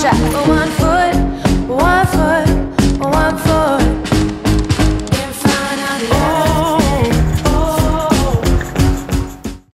track for one.